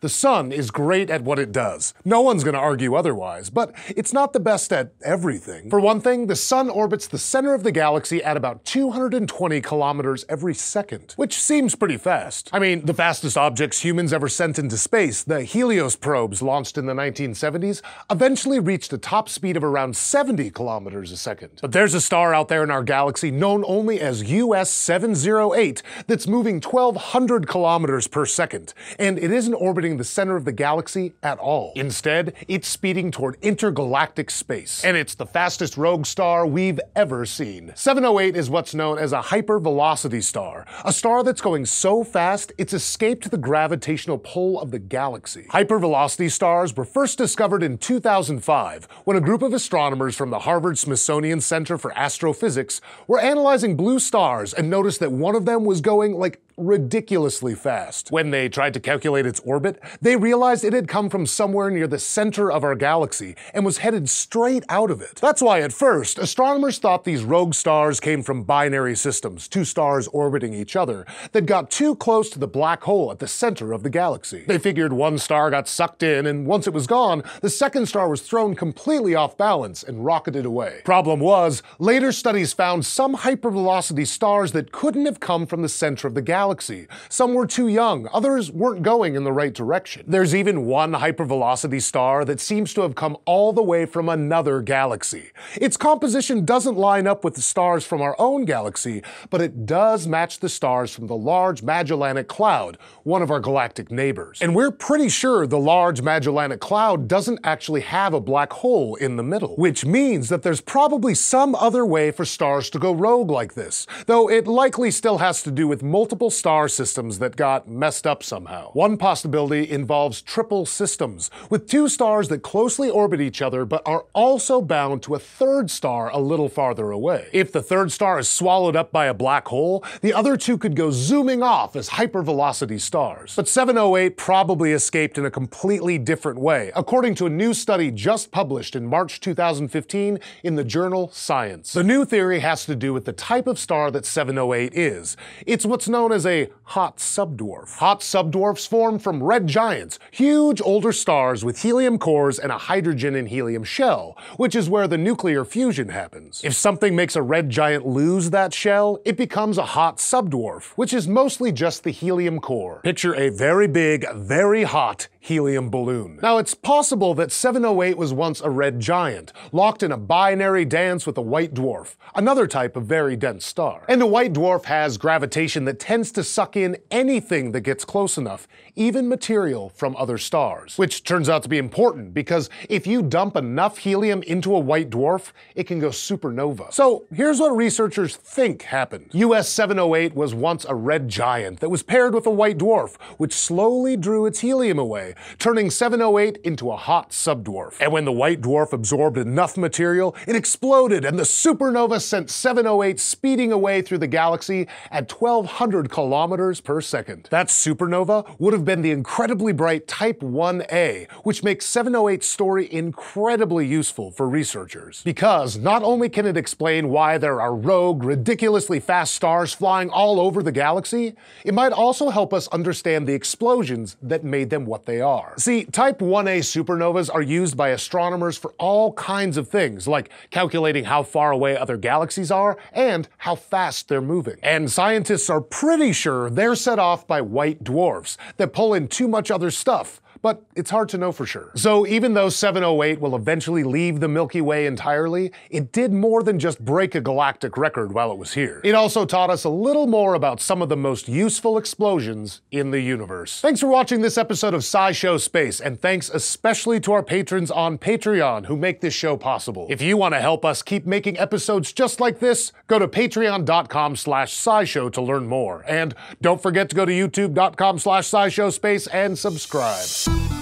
The sun is great at what it does. No one's gonna argue otherwise, but it's not the best at everything. For one thing, the sun orbits the center of the galaxy at about 220 kilometers every second, which seems pretty fast. I mean, the fastest objects humans ever sent into space, the Helios probes launched in the 1970s, eventually reached a top speed of around 70 kilometers a second. But there's a star out there in our galaxy known only as US 708 that's moving 1200 kilometers per second, and it isn't orbiting the center of the galaxy at all. Instead, it's speeding toward intergalactic space, and it's the fastest rogue star we've ever seen. 708 is what's known as a hypervelocity star, a star that's going so fast it's escaped the gravitational pull of the galaxy. Hypervelocity stars were first discovered in 2005 when a group of astronomers from the Harvard Smithsonian Center for Astrophysics were analyzing blue stars and noticed that one of them was going like ridiculously fast. When they tried to calculate its orbit, they realized it had come from somewhere near the center of our galaxy and was headed straight out of it. That's why at first, astronomers thought these rogue stars came from binary systems, two stars orbiting each other, that got too close to the black hole at the center of the galaxy. They figured one star got sucked in, and once it was gone, the second star was thrown completely off balance and rocketed away. Problem was, later studies found some hypervelocity stars that couldn't have come from the center of the galaxy galaxy. Some were too young, others weren't going in the right direction. There's even one hypervelocity star that seems to have come all the way from another galaxy. Its composition doesn't line up with the stars from our own galaxy, but it does match the stars from the Large Magellanic Cloud, one of our galactic neighbors. And we're pretty sure the Large Magellanic Cloud doesn't actually have a black hole in the middle, which means that there's probably some other way for stars to go rogue like this, though it likely still has to do with multiple star systems that got messed up somehow. One possibility involves triple systems, with two stars that closely orbit each other but are also bound to a third star a little farther away. If the third star is swallowed up by a black hole, the other two could go zooming off as hypervelocity stars. But 708 probably escaped in a completely different way, according to a new study just published in March 2015 in the journal Science. The new theory has to do with the type of star that 708 is. It's what's known as a hot subdwarf. Hot subdwarfs form from red giants, huge older stars with helium cores and a hydrogen and helium shell, which is where the nuclear fusion happens. If something makes a red giant lose that shell, it becomes a hot subdwarf, which is mostly just the helium core. Picture a very big, very hot helium balloon. Now, it's possible that 708 was once a red giant, locked in a binary dance with a white dwarf, another type of very dense star. And a white dwarf has gravitation that tends to suck in anything that gets close enough, even material from other stars. Which turns out to be important because if you dump enough helium into a white dwarf, it can go supernova. So here's what researchers think happened. US 708 was once a red giant that was paired with a white dwarf, which slowly drew its helium away, turning 708 into a hot subdwarf. And when the white dwarf absorbed enough material, it exploded and the supernova sent 708 speeding away through the galaxy at 1200 kilometers per second. That supernova would have been the incredibly bright Type 1a, which makes 708's story incredibly useful for researchers. Because not only can it explain why there are rogue, ridiculously fast stars flying all over the galaxy, it might also help us understand the explosions that made them what are. See, Type 1a supernovas are used by astronomers for all kinds of things, like calculating how far away other galaxies are and how fast they're moving. And scientists are pretty sure they're set off by white dwarfs that pull in too much other stuff, but it's hard to know for sure. So even though 708 will eventually leave the Milky Way entirely, it did more than just break a galactic record while it was here. It also taught us a little more about some of the most useful explosions in the universe. Thanks for watching this episode of SciShow Space, and thanks especially to our patrons on Patreon who make this show possible. If you want to help us keep making episodes just like this, go to patreon.com slash scishow to learn more. And don't forget to go to youtube.com slash scishow space and subscribe you